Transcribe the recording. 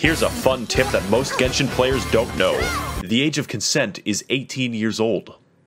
Here's a fun tip that most Genshin players don't know. The age of consent is 18 years old.